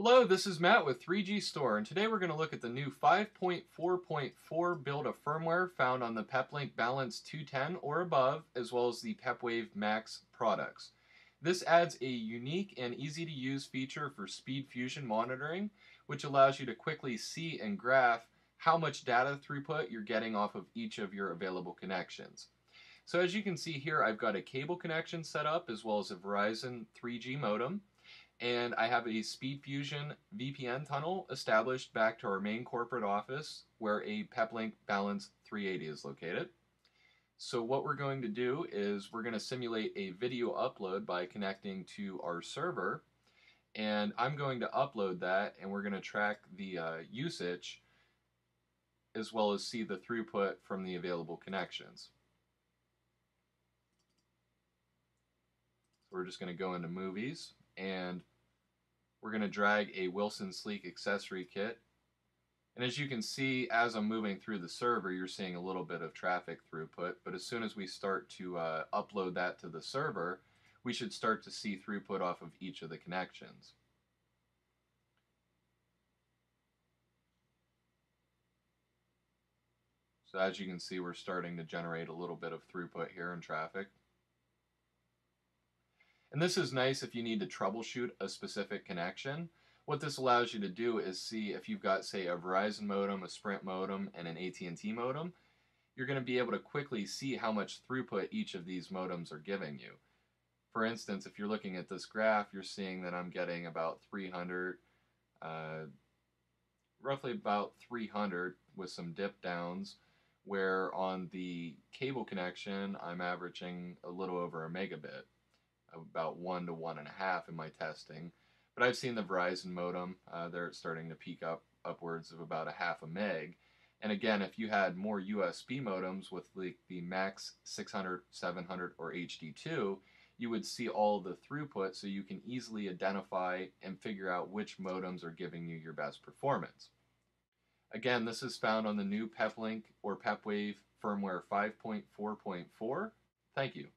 Hello, this is Matt with 3G Store, and today we're going to look at the new 5.4.4 build of firmware found on the PepLink Balance 210 or above, as well as the PepWave Max products. This adds a unique and easy to use feature for SpeedFusion monitoring, which allows you to quickly see and graph how much data throughput you're getting off of each of your available connections. So as you can see here, I've got a cable connection set up as well as a Verizon 3G modem and I have a SpeedFusion VPN tunnel established back to our main corporate office where a PepLink Balance 380 is located. So what we're going to do is we're going to simulate a video upload by connecting to our server and I'm going to upload that and we're going to track the uh, usage as well as see the throughput from the available connections. So we're just going to go into movies and we're going to drag a Wilson Sleek accessory kit. And as you can see, as I'm moving through the server, you're seeing a little bit of traffic throughput. But as soon as we start to uh, upload that to the server, we should start to see throughput off of each of the connections. So as you can see, we're starting to generate a little bit of throughput here in traffic. And this is nice if you need to troubleshoot a specific connection. What this allows you to do is see if you've got, say, a Verizon modem, a Sprint modem, and an AT&T modem, you're going to be able to quickly see how much throughput each of these modems are giving you. For instance, if you're looking at this graph, you're seeing that I'm getting about 300, uh, roughly about 300 with some dip downs, where on the cable connection, I'm averaging a little over a megabit about one to one and a half in my testing. But I've seen the Verizon modem, uh, they're starting to peak up upwards of about a half a meg. And again, if you had more USB modems with the, the Max 600, 700, or HD2, you would see all the throughput so you can easily identify and figure out which modems are giving you your best performance. Again, this is found on the new PepLink or PepWave firmware 5.4.4. Thank you.